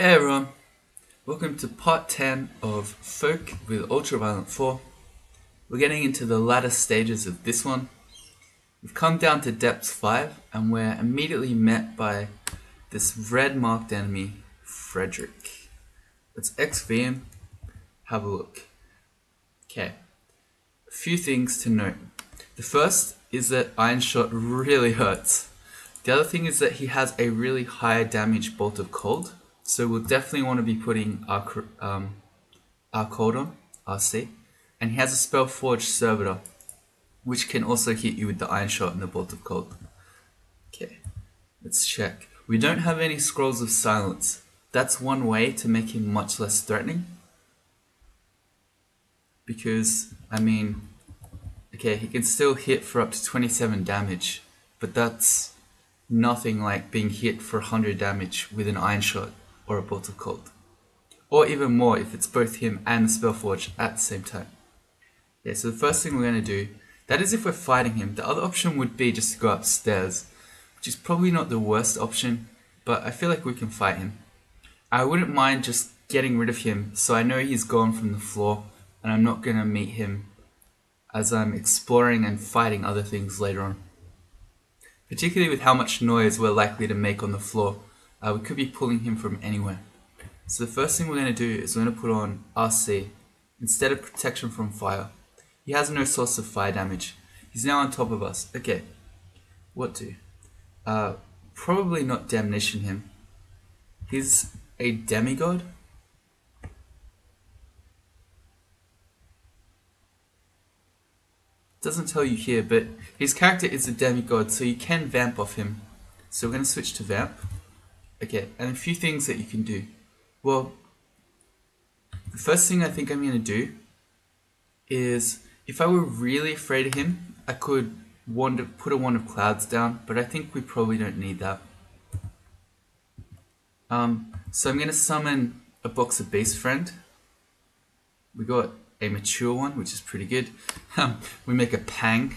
Hey everyone, welcome to part 10 of FoAK with Ultraviolent 4. We're getting into the latter stages of this one. We've come down to depth 5 and we're immediately met by this red marked enemy, Frederick. Let's XV him, have a look. Okay, a few things to note. The first is that Iron Shot really hurts. The other thing is that he has a really high damage Bolt of Cold so we'll definitely want to be putting our, um, our RC. And he has a Spellforged Servitor, which can also hit you with the Iron Shot and the Bolt of Cold. Okay, let's check. We don't have any Scrolls of Silence. That's one way to make him much less threatening. Because, I mean, okay, he can still hit for up to 27 damage, but that's nothing like being hit for 100 damage with an Iron Shot or a Bolt of Cold. Or even more if it's both him and the Spellforge at the same time. Yeah, so the first thing we're going to do, that is if we're fighting him. The other option would be just to go upstairs, which is probably not the worst option, but I feel like we can fight him. I wouldn't mind just getting rid of him so I know he's gone from the floor and I'm not going to meet him as I'm exploring and fighting other things later on. Particularly with how much noise we're likely to make on the floor uh, we could be pulling him from anywhere. So the first thing we're going to do is we're going to put on RC instead of protection from fire. He has no source of fire damage. He's now on top of us. Okay, what do? Uh, probably not damnation him. He's a demigod. Doesn't tell you here, but his character is a demigod, so you can vamp off him. So we're going to switch to vamp. Okay, and a few things that you can do. Well, the first thing I think I'm going to do is if I were really afraid of him, I could wand put a wand of clouds down, but I think we probably don't need that. Um, so I'm going to summon a box of Beast Friend. We got a mature one, which is pretty good. Um, we make a pang,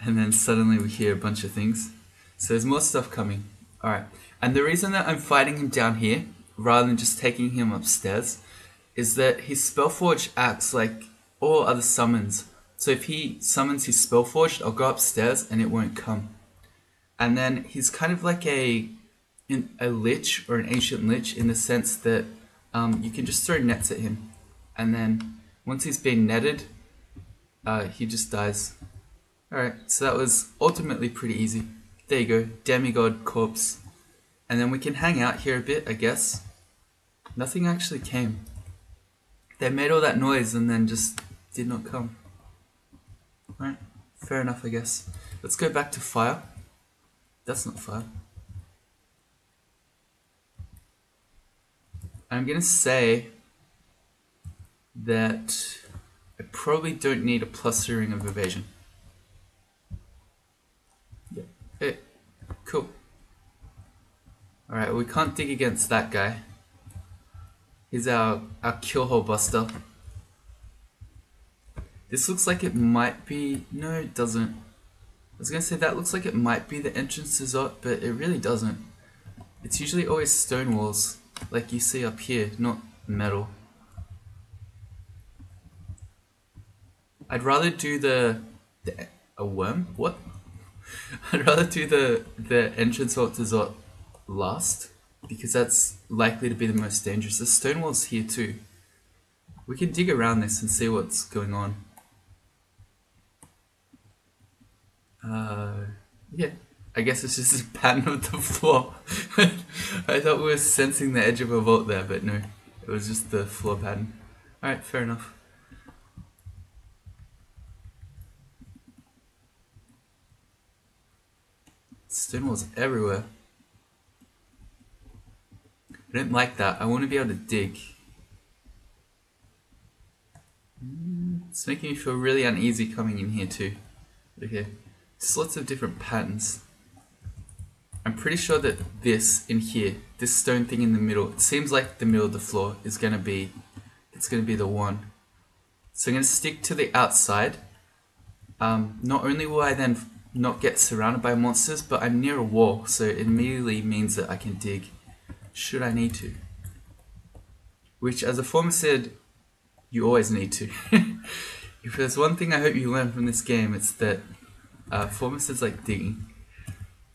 and then suddenly we hear a bunch of things. So there's more stuff coming. Alright, and the reason that I'm fighting him down here, rather than just taking him upstairs, is that his Spellforge acts like all other summons. So if he summons his Spellforged, I'll go upstairs and it won't come. And then he's kind of like a a lich or an ancient lich in the sense that um, you can just throw nets at him, and then once he's been netted, uh, he just dies. Alright, so that was ultimately pretty easy. There you go, demigod corpse. And then we can hang out here a bit, I guess. Nothing actually came. They made all that noise and then just did not come. Right, fair enough, I guess. Let's go back to fire. That's not fire. I'm gonna say that I probably don't need a plus ring of evasion. Yeah. Hey, cool. Alright, we can't dig against that guy. He's our, our kill hole buster. This looks like it might be... No, it doesn't. I was gonna say that looks like it might be the entrance to Zot, but it really doesn't. It's usually always stone walls, like you see up here, not metal. I'd rather do the... the a worm? What? I'd rather do the, the entrance vault to Zot last because that's likely to be the most dangerous. The stone wall's here too. We can dig around this and see what's going on. Uh, yeah, I guess it's just a pattern of the floor. I thought we were sensing the edge of a vault there, but no, it was just the floor pattern. Alright, fair enough. Stone walls everywhere. I don't like that. I want to be able to dig. It's making me feel really uneasy coming in here too. Okay, just lots of different patterns. I'm pretty sure that this in here, this stone thing in the middle, it seems like the middle of the floor is gonna be, it's gonna be the one. So I'm gonna stick to the outside. Um, not only will I then not get surrounded by monsters, but I'm near a wall, so it immediately means that I can dig should I need to. which, as a former said, you always need to. if there's one thing I hope you learn from this game, it's that uh, Formicids like digging.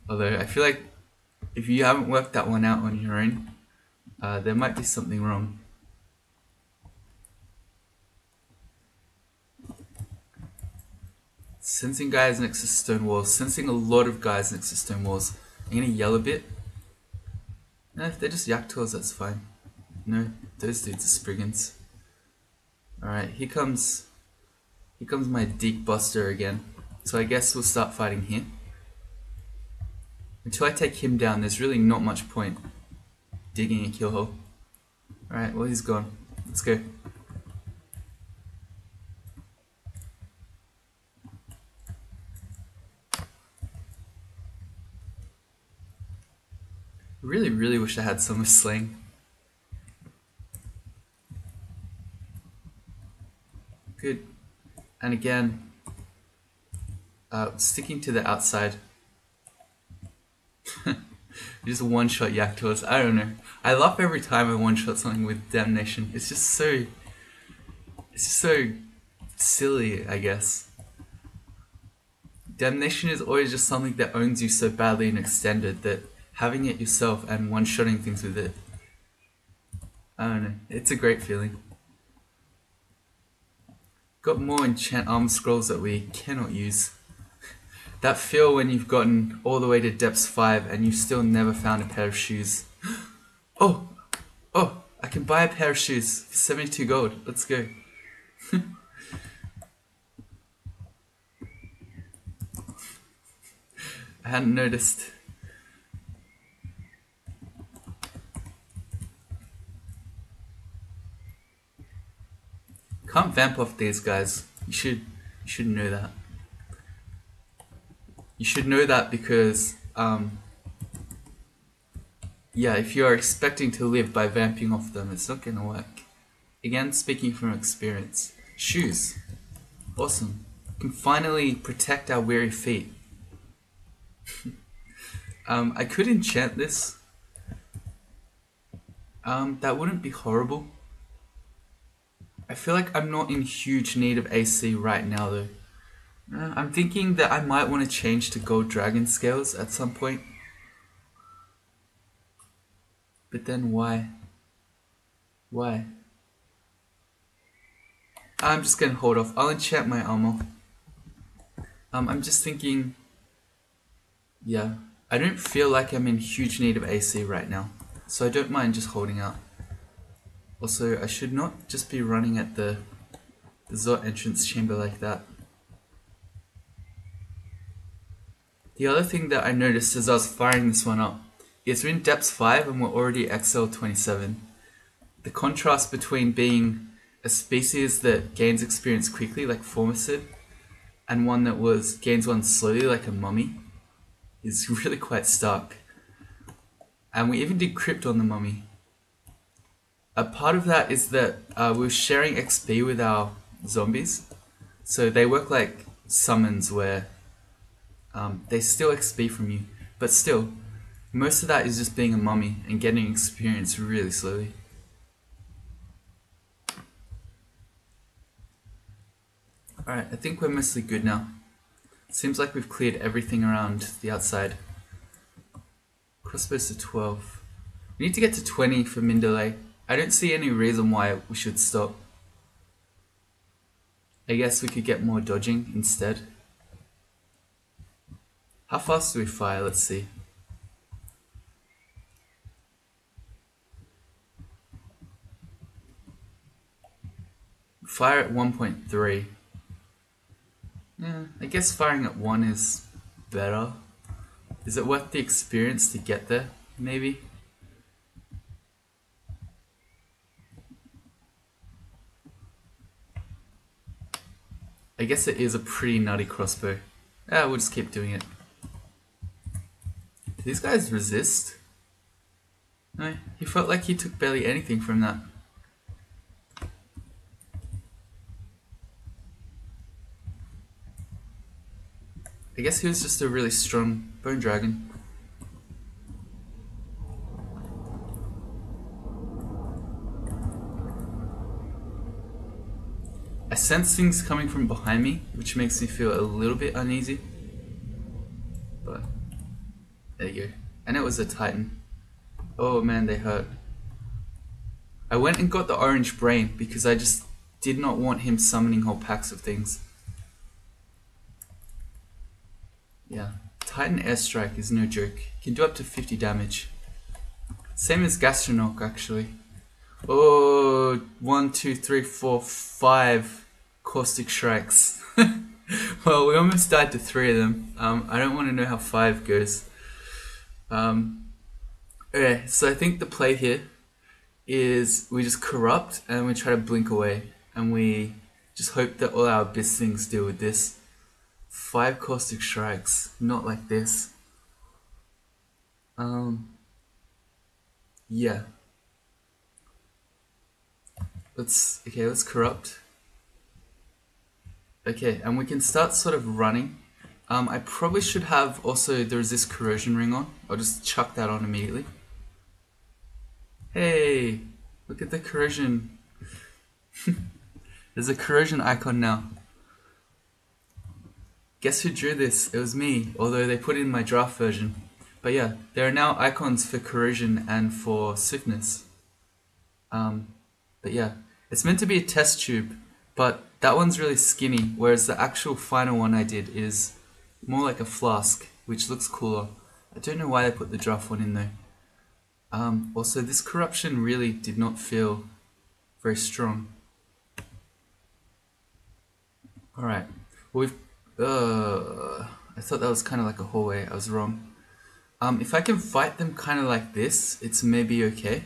Although I feel like if you haven't worked that one out on your own, uh, there might be something wrong. Sensing guys next to stone walls. Sensing a lot of guys next to stone walls. I'm gonna yell a bit. No, if they're just Yaktaurs, that's fine. No, those dudes are Spriggans. Alright, here comes... Here comes my Deek Buster again. So I guess we'll start fighting here. Until I take him down, there's really not much point digging a kill hole. Alright, well he's gone. Let's go. Really, really wish I had some Sling. Good. And again, uh, sticking to the outside. just one-shot Yaktaurs. I don't know. I laugh every time I one-shot something with Damnation. It's just so... It's just so silly, I guess. Damnation is always just something that owns you so badly and extended that having it yourself and one-shotting things with it. I don't know. It's a great feeling. Got more enchant arm scrolls that we cannot use. that feel when you've gotten all the way to depths 5 and you've still never found a pair of shoes. oh! Oh! I can buy a pair of shoes for 72 gold. Let's go. I hadn't noticed. Can't vamp off these guys. You should you should know that. You should know that because um, yeah, if you are expecting to live by vamping off them, it's not gonna work. Again, speaking from experience. Shoes. Awesome. can finally protect our weary feet. um, I could enchant this. Um, that wouldn't be horrible. I feel like I'm not in huge need of AC right now though. Uh, I'm thinking that I might want to change to gold dragon scales at some point. But then why? Why? I'm just gonna hold off. I'll enchant my armor. Um, I'm just thinking, yeah, I don't feel like I'm in huge need of AC right now, so I don't mind just holding out. Also, I should not just be running at the, the Zot entrance chamber like that. The other thing that I noticed as I was firing this one up is we're in depths 5 and we're already XL 27. The contrast between being a species that gains experience quickly like Formicid and one that was gains one slowly like a mummy is really quite stark. And we even did crypt on the mummy a part of that is that uh, we're sharing XP with our zombies. So they work like summons where um, they steal XP from you. But still, most of that is just being a mummy and getting experience really slowly. Alright, I think we're mostly good now. Seems like we've cleared everything around the outside. Crossbows to 12. We need to get to 20 for Mindelay. I don't see any reason why we should stop. I guess we could get more dodging instead. How fast do we fire? Let's see. Fire at 1.3. Yeah, hmm, I guess firing at 1 is better. Is it worth the experience to get there? Maybe? I guess it is a pretty nutty crossbow. Yeah, we'll just keep doing it. Do these guys resist? No, he felt like he took barely anything from that. I guess he was just a really strong bone dragon. I sense things coming from behind me, which makes me feel a little bit uneasy. But there you go. And it was a Titan. Oh man, they hurt. I went and got the orange brain because I just did not want him summoning whole packs of things. Yeah, Titan Airstrike is no joke. Can do up to 50 damage. Same as Gastronok actually. Oh, one, two, three, four, five caustic shrikes. well, we almost died to three of them. Um, I don't want to know how five goes. Um, okay, so I think the play here is we just corrupt and we try to blink away and we just hope that all our abyss things deal with this. Five caustic shrikes, not like this. Um, yeah. Let's, okay, let's corrupt. Okay, and we can start sort of running. Um, I probably should have also the resist corrosion ring on. I'll just chuck that on immediately. Hey, look at the corrosion. There's a corrosion icon now. Guess who drew this? It was me, although they put in my draft version. But yeah, there are now icons for corrosion and for swiftness. Um, but yeah, it's meant to be a test tube, but that one's really skinny, whereas the actual final one I did is more like a flask, which looks cooler. I don't know why they put the draft one in though. Um, also, this corruption really did not feel very strong. Alright, well, we've... Uh, I thought that was kind of like a hallway, I was wrong. Um, if I can fight them kind of like this, it's maybe okay.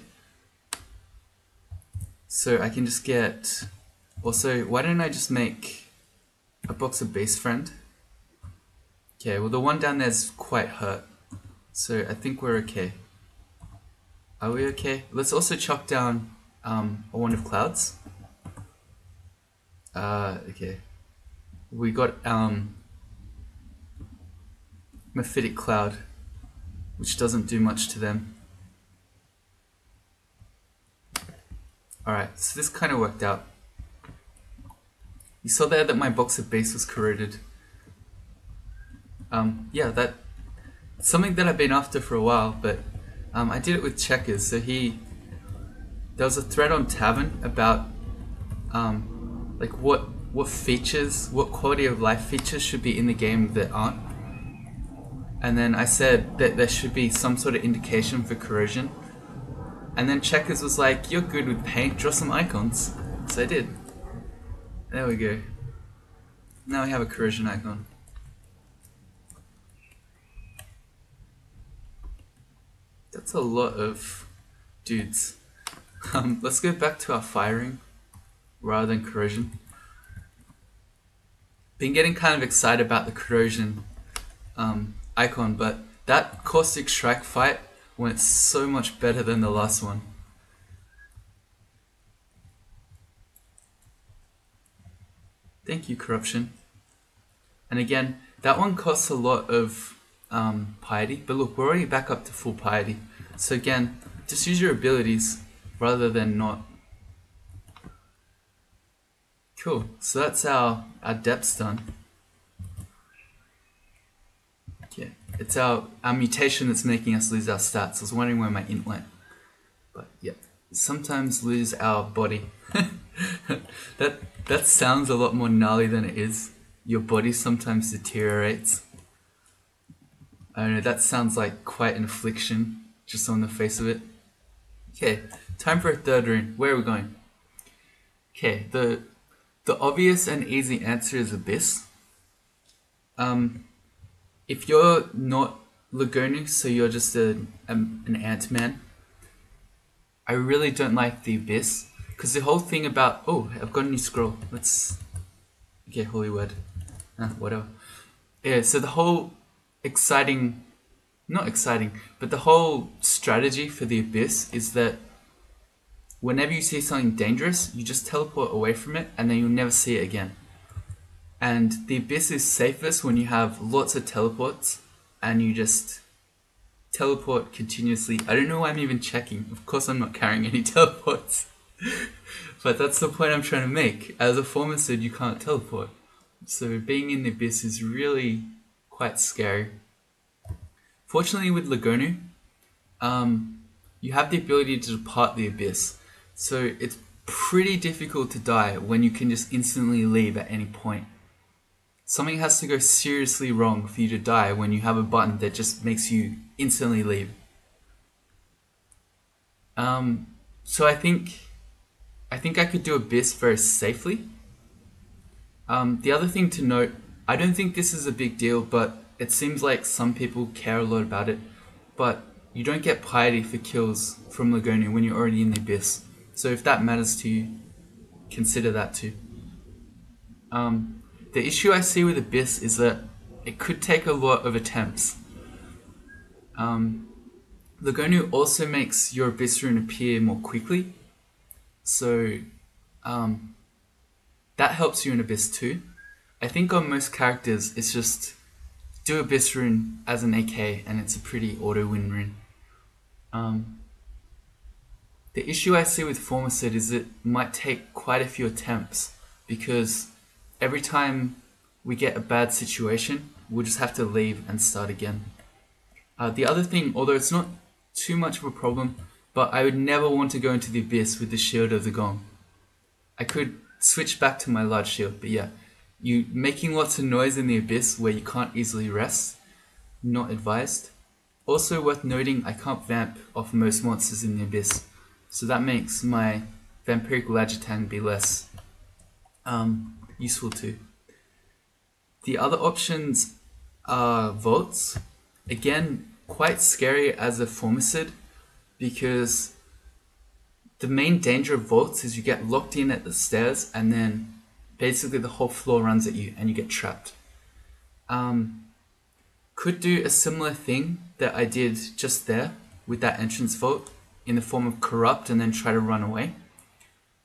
So I can just get... Also, why don't I just make a box of base friend? Okay, well the one down there's quite hurt. So I think we're okay. Are we okay? Let's also chop down um, a wand of clouds. Uh, okay. We got um, Mephitic Cloud, which doesn't do much to them. Alright, so this kind of worked out. You saw there that my box of base was corroded. Um, yeah, that something that I've been after for a while, but um, I did it with checkers. So he, there was a thread on Tavern about um, like what what features, what quality of life features should be in the game that aren't. And then I said that there should be some sort of indication for corrosion. And then Checkers was like, you're good with paint, draw some icons. So I did. There we go. Now we have a corrosion icon. That's a lot of dudes. Um, let's go back to our firing rather than corrosion. Been getting kind of excited about the corrosion um, icon, but that caustic shrike fight went so much better than the last one. Thank you, corruption. And again, that one costs a lot of um, piety, but look, we're already back up to full piety. So again, just use your abilities rather than not. Cool, so that's our, our depths done. Yeah, it's our, our mutation that's making us lose our stats. I was wondering where my int went. But yeah, sometimes lose our body. that that sounds a lot more gnarly than it is. Your body sometimes deteriorates. I don't know, that sounds like quite an affliction just on the face of it. Okay, time for a third rune. Where are we going? Okay, the the obvious and easy answer is Abyss. Um, if you're not Lugonu, so you're just a, a an Ant-Man, I really don't like the Abyss. Because the whole thing about, oh, I've got a new scroll. Let's, okay, holy word. Ah, whatever. Yeah, so the whole exciting not exciting, but the whole strategy for the Abyss is that whenever you see something dangerous, you just teleport away from it and then you'll never see it again. And the Abyss is safest when you have lots of teleports and you just teleport continuously. I don't know why I'm even checking. Of course I'm not carrying any teleports. but that's the point I'm trying to make. As a Formicid, you can't teleport. So being in the abyss is really quite scary. Fortunately with Lugonu, um, you have the ability to depart the abyss. So it's pretty difficult to die when you can just instantly leave at any point. Something has to go seriously wrong for you to die when you have a button that just makes you instantly leave. Um, so I think I think I could do Abyss very safely. Um, the other thing to note, I don't think this is a big deal, but it seems like some people care a lot about it. But you don't get piety for kills from Lugonu when you're already in the Abyss. So if that matters to you, consider that too. Um, the issue I see with Abyss is that it could take a lot of attempts. Um, Lugonu also makes your Abyss rune appear more quickly, so um, that helps you in Abyss too. I think on most characters it's just do Abyss rune as an AK and it's a pretty auto win rune. Um, the issue I see with Formicid is it might take quite a few attempts because every time we get a bad situation, we'll just have to leave and start again. Uh, the other thing, although it's not too much of a problem, but I would never want to go into the abyss with the shield of the gong. I could switch back to my large shield, but yeah, you making lots of noise in the abyss where you can't easily rest, not advised. Also worth noting, I can't vamp off most monsters in the abyss, so that makes my vampiric Lajatang be less um, useful too. The other options are vaults. Again, quite scary as a formicid because the main danger of vaults is you get locked in at the stairs and then basically the whole floor runs at you and you get trapped. Um, could do a similar thing that I did just there with that entrance vault in the form of corrupt and then try to run away.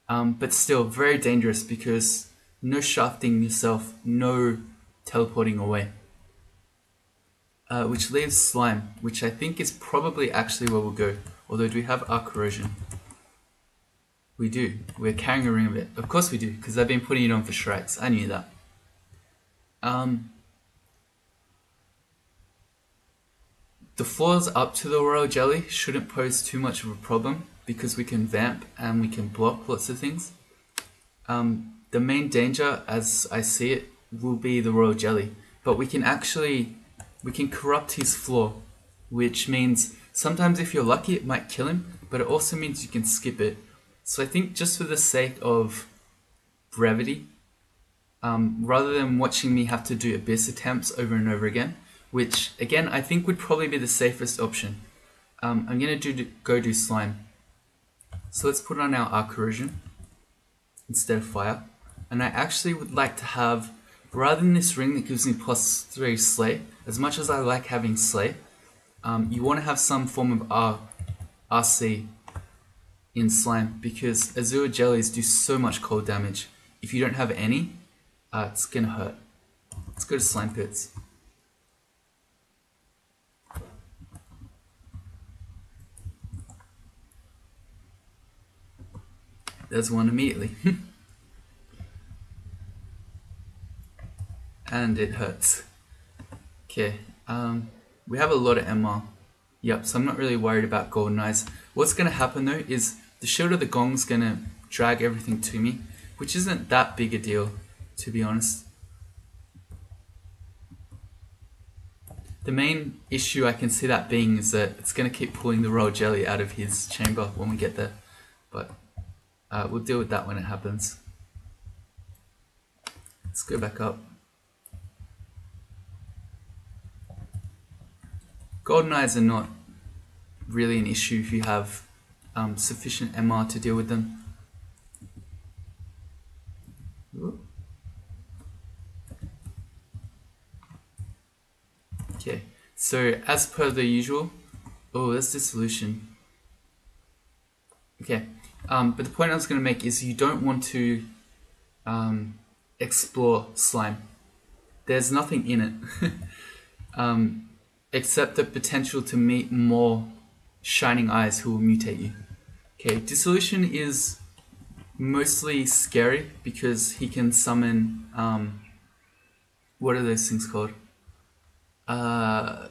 Um, but still very dangerous because no shafting yourself, no teleporting away uh, which leaves slime, which I think is probably actually where we'll go. Although, do we have our corrosion? We do. We're carrying a ring of it. Of course we do, because I've been putting it on for shrikes. I knew that. Um, the floors up to the royal jelly shouldn't pose too much of a problem because we can vamp and we can block lots of things. Um, the main danger, as I see it, will be the royal jelly, but we can actually we can corrupt his floor, which means sometimes if you're lucky it might kill him, but it also means you can skip it. So I think just for the sake of brevity, um, rather than watching me have to do abyss attempts over and over again, which again I think would probably be the safest option. Um, I'm gonna do go do slime. So let's put on our arc corrosion instead of fire, and I actually would like to have rather than this ring that gives me plus three slay, as much as I like having Slay, um, you want to have some form of R, RC in Slime because Azure Jellies do so much cold damage. If you don't have any, uh, it's gonna hurt. Let's go to Slime Pits. There's one immediately. and it hurts. Okay, um, we have a lot of MR. Yep, so I'm not really worried about Golden Eyes. What's going to happen though is the Shield of the Gong's going to drag everything to me, which isn't that big a deal, to be honest. The main issue I can see that being is that it's going to keep pulling the royal jelly out of his chamber when we get there. But uh, we'll deal with that when it happens. Let's go back up. Golden eyes are not really an issue if you have um, sufficient MR to deal with them. Okay, so as per the usual, oh, that's the solution. Okay, um, but the point I was going to make is you don't want to um, explore slime. There's nothing in it. um, except the potential to meet more shining eyes who will mutate you. Okay, dissolution is mostly scary because he can summon um, what are those things called? Uh,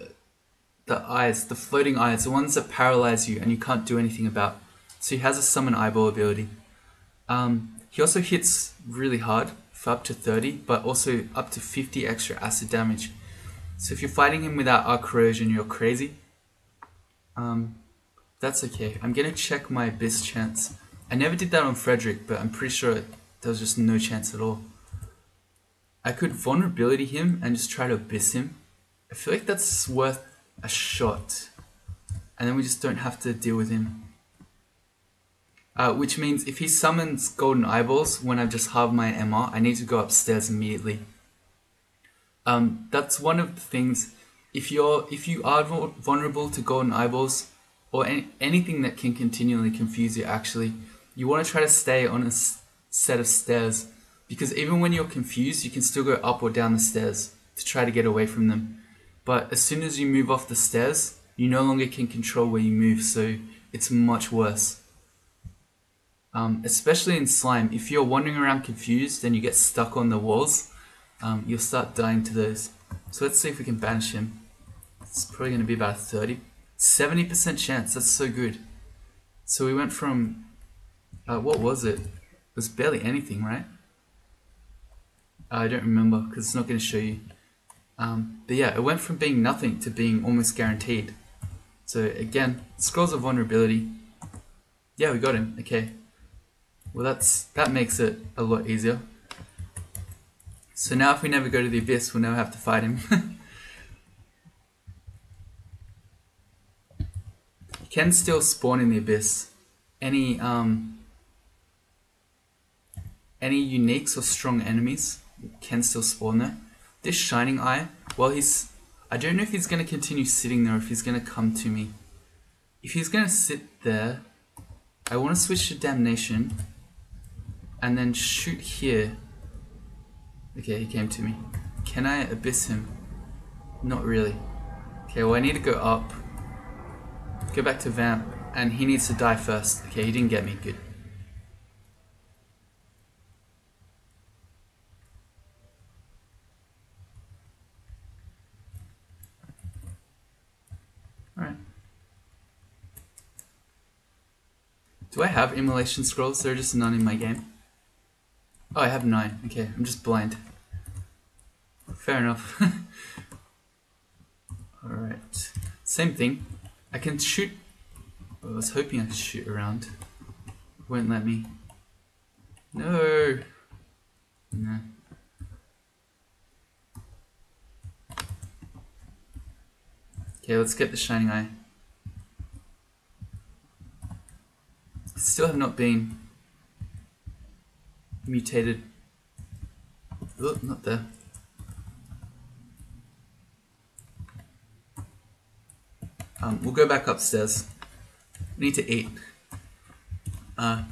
the eyes, the floating eyes, the ones that paralyze you and you can't do anything about. So he has a summon eyeball ability. Um, he also hits really hard for up to 30, but also up to 50 extra acid damage. So if you're fighting him without arc corrosion, you're crazy. Um, that's okay. I'm gonna check my abyss chance. I never did that on Frederick, but I'm pretty sure there was just no chance at all. I could vulnerability him and just try to abyss him. I feel like that's worth a shot. And then we just don't have to deal with him. Uh, which means if he summons golden eyeballs when I've just halved my MR, I need to go upstairs immediately. Um, that's one of the things. If you're if you are vulnerable to golden eyeballs or any, anything that can continually confuse you, actually, you want to try to stay on a set of stairs because even when you're confused, you can still go up or down the stairs to try to get away from them. But as soon as you move off the stairs, you no longer can control where you move, so it's much worse. Um, especially in slime, if you're wandering around confused and you get stuck on the walls, um, you'll start dying to those. So let's see if we can banish him. It's probably going to be about 30. 70% chance, that's so good. So we went from, uh, what was it? It was barely anything, right? I don't remember because it's not going to show you. Um, but yeah, it went from being nothing to being almost guaranteed. So again, scrolls of vulnerability. Yeah, we got him. Okay. Well, that's that makes it a lot easier. So now if we never go to the abyss, we'll never have to fight him. he can still spawn in the abyss. Any um any uniques or strong enemies can still spawn there. This Shining Eye, well he's... I don't know if he's going to continue sitting there or if he's going to come to me. If he's going to sit there, I want to switch to Damnation and then shoot here. Okay, he came to me. Can I abyss him? Not really. Okay, well I need to go up, go back to Vamp, and he needs to die first. Okay, he didn't get me, good. Alright. Do I have immolation scrolls? There are just none in my game. Oh, I have nine. Okay, I'm just blind. Fair enough. Alright. Same thing. I can shoot... I was hoping I could shoot around. Won't let me. No! No. Okay, let's get the Shining Eye. still have not been mutated. Oh, not there. Um, we'll go back upstairs. We need to eat. Uh,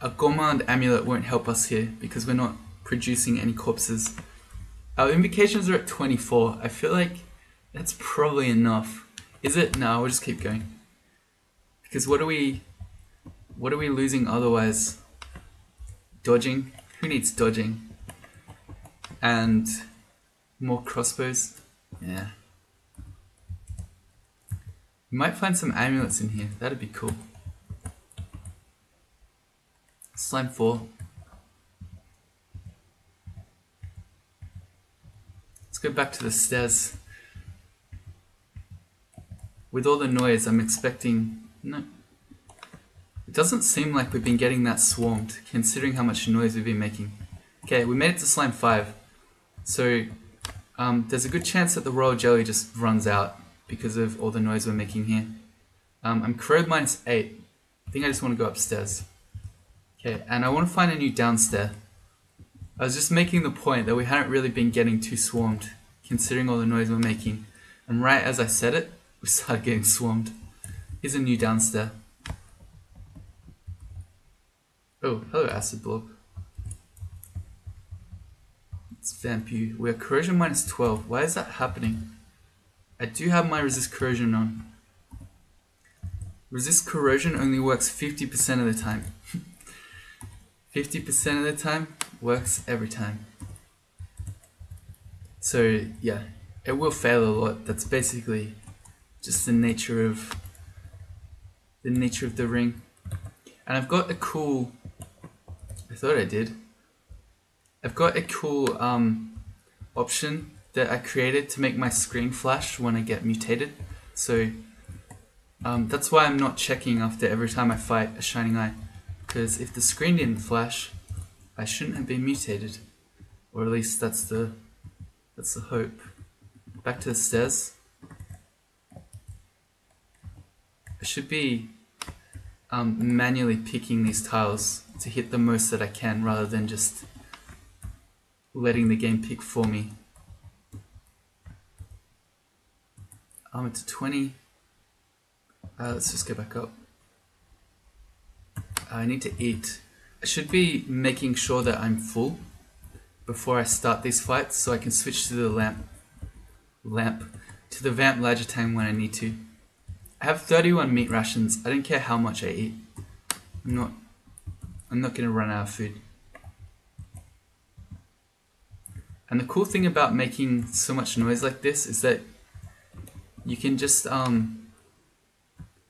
a gourmand amulet won't help us here because we're not producing any corpses. Our invocations are at 24. I feel like that's probably enough. Is it? No, we'll just keep going. Because what do we what are we losing otherwise? Dodging? Who needs dodging? And more crossbows? Yeah. We might find some amulets in here. That'd be cool. Slime 4. Let's go back to the stairs. With all the noise, I'm expecting... No, it doesn't seem like we've been getting that swarmed, considering how much noise we've been making. Okay, we made it to slime 5. So, um, there's a good chance that the royal jelly just runs out because of all the noise we're making here. Um, I'm corrode minus 8. I think I just want to go upstairs. Okay, and I want to find a new downstairs. I was just making the point that we hadn't really been getting too swarmed, considering all the noise we're making. And right as I said it, we started getting swarmed. Here's a new downstairs. Oh, hello acid blob. It's Vampu. We're corrosion minus 12. Why is that happening? I do have my resist corrosion on. Resist corrosion only works 50% of the time. 50% of the time works every time. So yeah, it will fail a lot. That's basically just the nature of the nature of the ring. And I've got a cool thought I did. I've got a cool um, option that I created to make my screen flash when I get mutated. So um, that's why I'm not checking after every time I fight a Shining Eye. Because if the screen didn't flash, I shouldn't have been mutated. Or at least that's the that's the hope. Back to the stairs. I should be um, manually picking these tiles to hit the most that I can rather than just letting the game pick for me. Armor to 20. Uh, let's just go back up. I need to eat. I should be making sure that I'm full before I start these fights so I can switch to the lamp lamp to the vamp Lajatang when I need to. I have 31 meat rations. I don't care how much I eat. I'm not I'm not gonna run out of food. And the cool thing about making so much noise like this is that you can just um,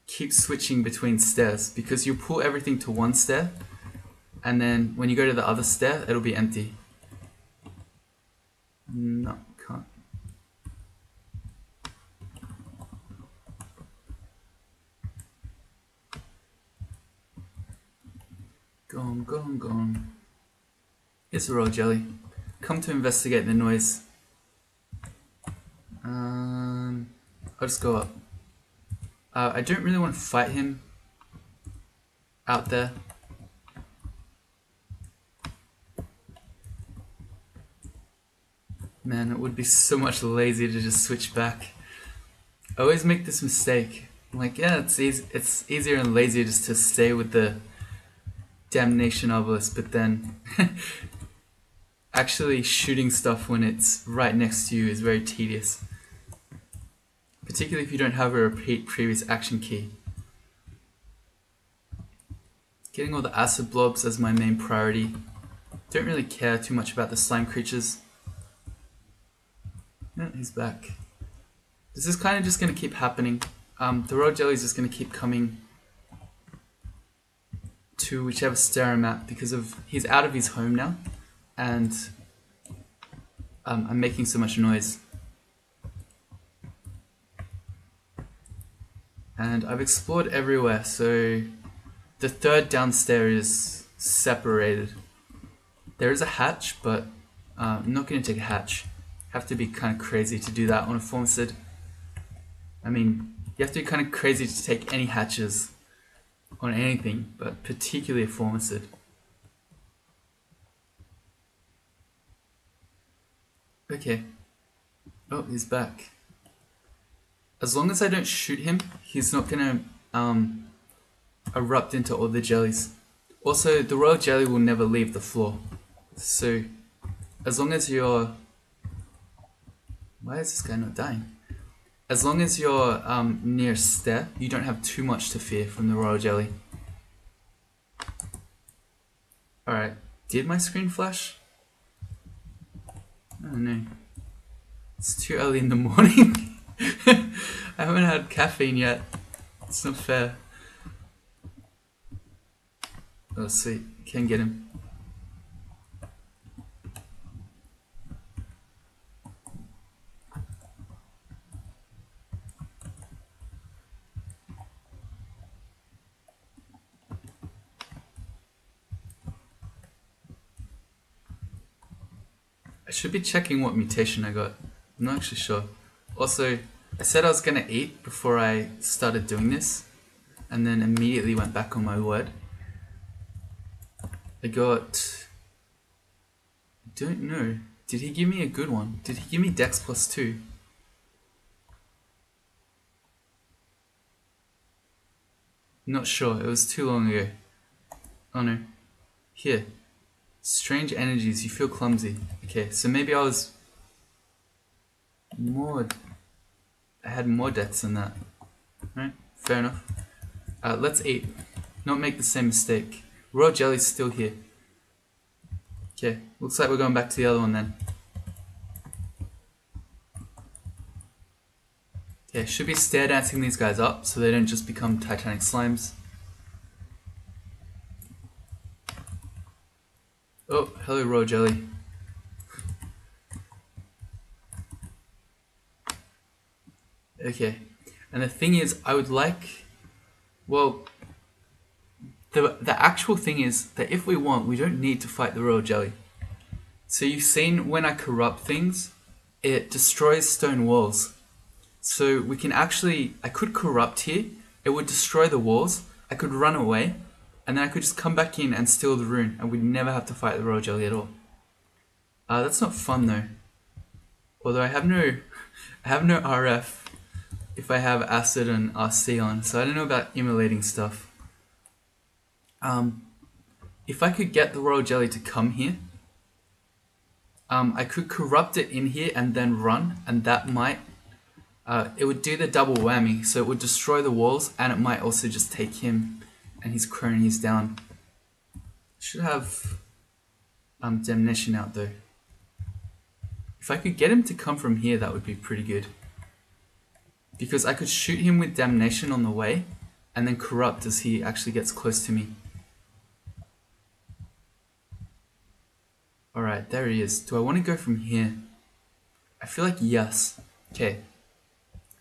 keep switching between stairs because you pull everything to one stair and then when you go to the other stair it'll be empty. No, can't. Gone, gone, gone. It's a royal jelly. Come to investigate the noise. Um, I'll just go up. Uh, I don't really want to fight him out there. Man, it would be so much lazier to just switch back. I always make this mistake. I'm like, yeah, it's easy, it's easier and lazier just to stay with the damnation obelisk, but then actually shooting stuff when it's right next to you is very tedious. Particularly if you don't have a repeat previous action key. Getting all the acid blobs as my main priority. Don't really care too much about the slime creatures. Yeah, he's back. This is kind of just going to keep happening. Um, the royal jelly is just going to keep coming to whichever stair I'm at because of he's out of his home now and um, I'm making so much noise. And I've explored everywhere, so the third downstairs is separated. There is a hatch, but uh, I'm not going to take a hatch. Have to be kind of crazy to do that on a Formicid. I mean, you have to be kind of crazy to take any hatches on anything, but particularly a Formicid. Okay. Oh, he's back. As long as I don't shoot him, he's not gonna um, erupt into all the jellies. Also, the royal jelly will never leave the floor. So, as long as you're... Why is this guy not dying? As long as you're um, near stair, you don't have too much to fear from the royal jelly. Alright, did my screen flash? I don't know. It's too early in the morning. I haven't had caffeine yet. It's not fair. Oh, sweet. Can get him. Should be checking what mutation I got. I'm not actually sure. Also, I said I was gonna eat before I started doing this, and then immediately went back on my word. I got. I don't know. Did he give me a good one? Did he give me Dex plus two? Not sure. It was too long ago. Oh no. Here. Strange energies. You feel clumsy. Okay, so maybe I was more. I had more deaths than that. Right? Fair enough. Uh, let's eat. Not make the same mistake. Raw jelly's still here. Okay, looks like we're going back to the other one then. Okay, should be stair dancing these guys up so they don't just become Titanic slimes. Oh, hello raw jelly. okay, and the thing is, I would like, well, the, the actual thing is that if we want, we don't need to fight the royal jelly. So you've seen when I corrupt things, it destroys stone walls. So we can actually, I could corrupt here, it would destroy the walls, I could run away, and then I could just come back in and steal the rune, and we'd never have to fight the royal jelly at all. Uh, that's not fun though. Although I have no, I have no RF if I have acid and RC on, so I don't know about immolating stuff. Um, if I could get the royal jelly to come here, um, I could corrupt it in here and then run, and that might, uh, it would do the double whammy. So it would destroy the walls, and it might also just take him and his cronies down. Should have um, damnation out though. If I could get him to come from here, that would be pretty good. Because I could shoot him with damnation on the way, and then corrupt as he actually gets close to me. Alright, there he is. Do I want to go from here? I feel like yes. Okay.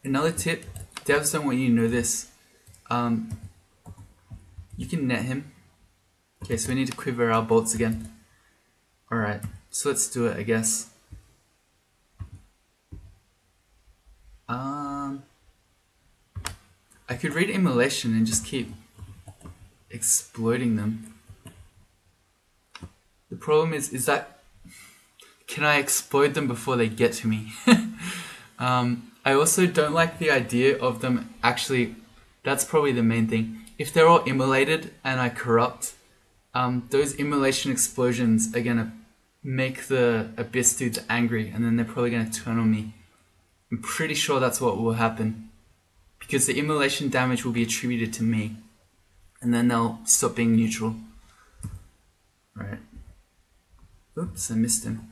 Another tip, devs don't want you to know this. Um, you can net him. Okay, so we need to quiver our bolts again. Alright, so let's do it, I guess. Um, I could read immolation and just keep exploding them. The problem is, is that can I exploit them before they get to me? um, I also don't like the idea of them actually. That's probably the main thing. If they're all immolated and I corrupt, um, those immolation explosions are gonna make the abyss dudes angry, and then they're probably gonna turn on me. I'm pretty sure that's what will happen, because the immolation damage will be attributed to me, and then they'll stop being neutral. Right. Oops, I missed him.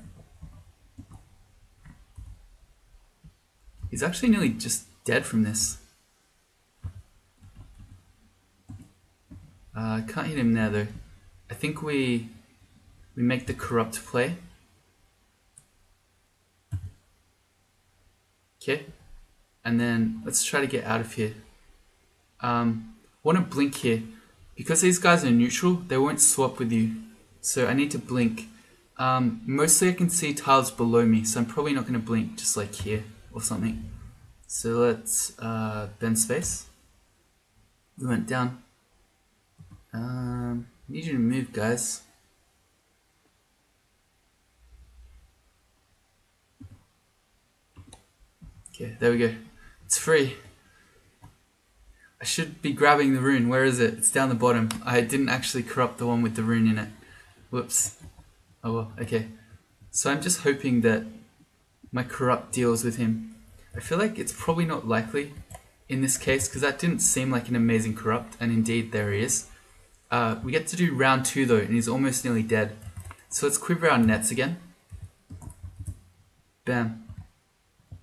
He's actually nearly just dead from this. Uh, can't hit him there though. I think we we make the corrupt play. Okay, and then let's try to get out of here. Um, want to blink here because these guys are neutral. They won't swap with you, so I need to blink. Um, mostly I can see tiles below me, so I'm probably not going to blink just like here or something. So let's uh, bend space. We went down. Um, need you to move, guys. Okay, there we go. It's free. I should be grabbing the rune. Where is it? It's down the bottom. I didn't actually corrupt the one with the rune in it. Whoops. Oh well, okay. So I'm just hoping that my corrupt deals with him. I feel like it's probably not likely in this case because that didn't seem like an amazing corrupt, and indeed there he is. Uh, we get to do round two though, and he's almost nearly dead. So let's quiver our nets again. Bam.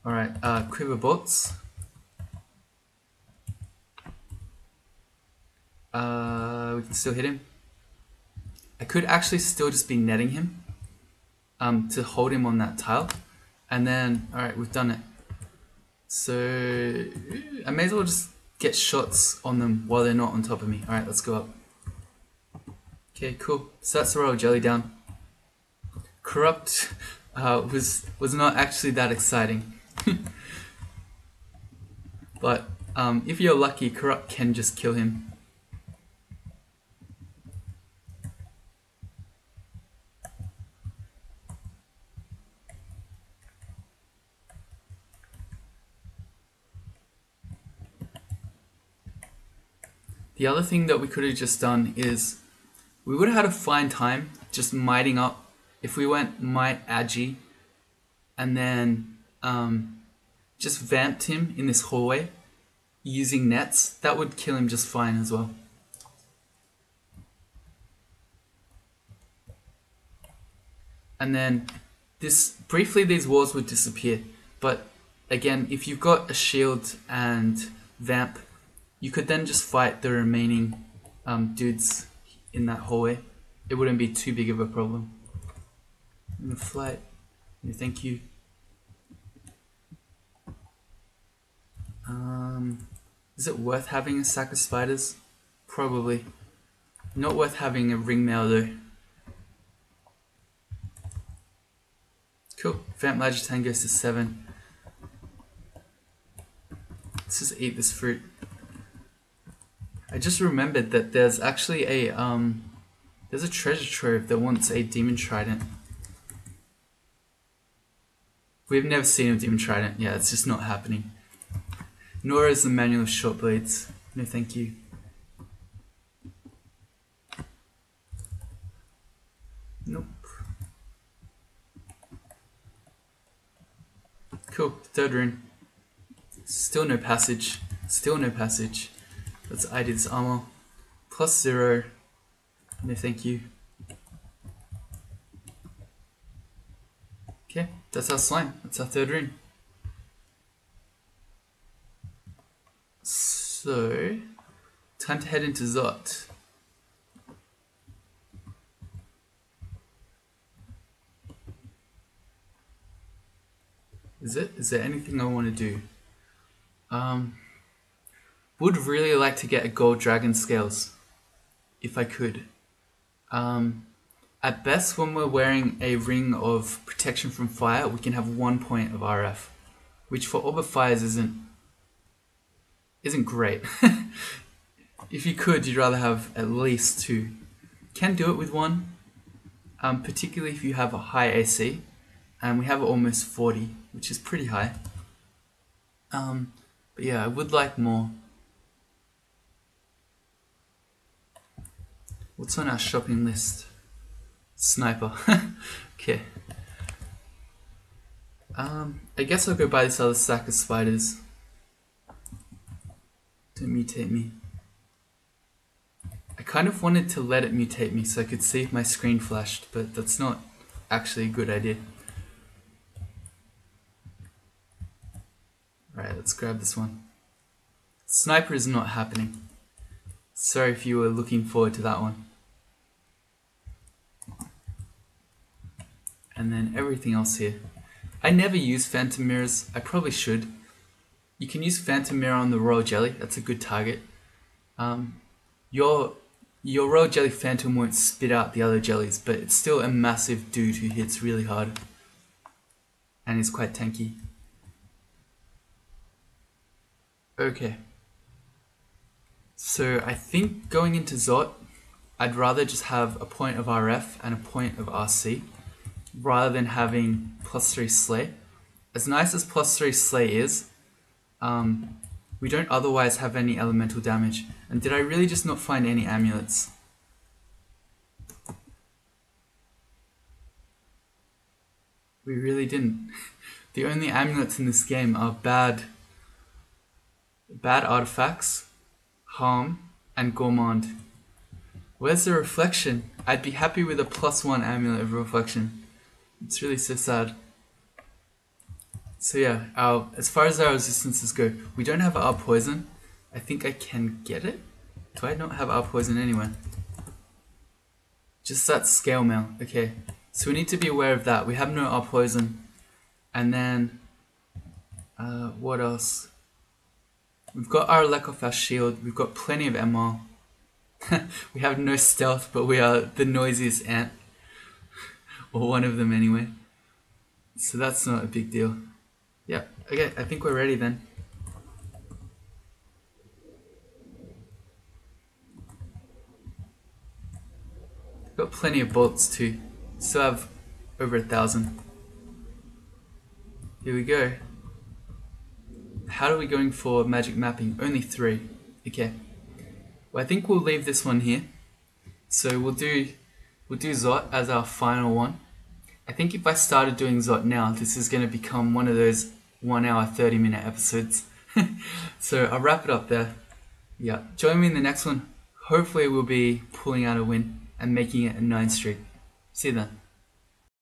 Alright, uh, quiver bots. Uh, we can still hit him. I could actually still just be netting him um, to hold him on that tile. And then, alright, we've done it. So, I may as well just get shots on them while they're not on top of me. Alright, let's go up. Okay, cool. So that's the royal jelly down. Corrupt uh, was was not actually that exciting. but um, if you're lucky, Corrupt can just kill him. The other thing that we could have just done is we would have had a fine time just miting up if we went might agi and then um, just vamped him in this hallway using nets, that would kill him just fine as well. and then this briefly these walls would disappear. But again, if you've got a shield and vamp, you could then just fight the remaining um, dudes in that hallway. It wouldn't be too big of a problem. In the flight, yeah, thank you. Um, is it worth having a sack of spiders? Probably. Not worth having a ring mail though. Cool. Vamp Magitan goes to 7. Let's just eat this fruit. I just remembered that there's actually a um there's a treasure trove that wants a demon trident. We've never seen a demon trident. Yeah, it's just not happening. Nor is the manual of short blades. No thank you. Nope. Cool, third rune. Still no passage. Still no passage. Let's ID this armor. Plus zero. No thank you. Okay, that's our slime. That's our third rune. So, time to head into Zot. Is it? Is there anything I want to do? Um, would really like to get a gold dragon scales, if I could. Um, at best, when we're wearing a ring of protection from fire, we can have one point of RF, which for Orb of Fires isn't isn't great. if you could, you'd rather have at least two. Can do it with one, um, particularly if you have a high AC, and we have almost 40, which is pretty high. Um, but yeah, I would like more. What's on our shopping list? Sniper. okay. Um, I guess I'll go buy this other sack of spiders. Don't mutate me. I kind of wanted to let it mutate me so I could see if my screen flashed, but that's not actually a good idea. Alright, let's grab this one. Sniper is not happening. Sorry if you were looking forward to that one. And then everything else here. I never use phantom mirrors. I probably should. You can use phantom mirror on the royal jelly. That's a good target. Um, your your royal jelly phantom won't spit out the other jellies, but it's still a massive dude who hits really hard. And is quite tanky. Okay. So I think going into Zot, I'd rather just have a point of RF and a point of RC rather than having plus 3 Slay. As nice as plus 3 Slay is, um, we don't otherwise have any elemental damage. And did I really just not find any amulets? We really didn't. The only amulets in this game are bad, bad artifacts, harm, and gourmand. Where's the reflection? I'd be happy with a plus one amulet of reflection. It's really so sad. So yeah, our, as far as our resistances go, we don't have our poison. I think I can get it. Do I not have our poison anywhere? Just that scale mail. Okay, so we need to be aware of that. We have no our poison, and then uh, what else? We've got our Lekofash shield. We've got plenty of MR. we have no stealth, but we are the noisiest ant, or one of them anyway. So that's not a big deal. Yeah, okay, I think we're ready then. Got plenty of bolts too. Still have over a thousand. Here we go. How are we going for magic mapping? Only three. Okay. Well, I think we'll leave this one here. So we'll do we'll do Zot as our final one. I think if I started doing Zot now, this is going to become one of those one hour, 30 minute episodes. so I'll wrap it up there. Yeah, join me in the next one. Hopefully, we'll be pulling out a win and making it a nine streak. See you then.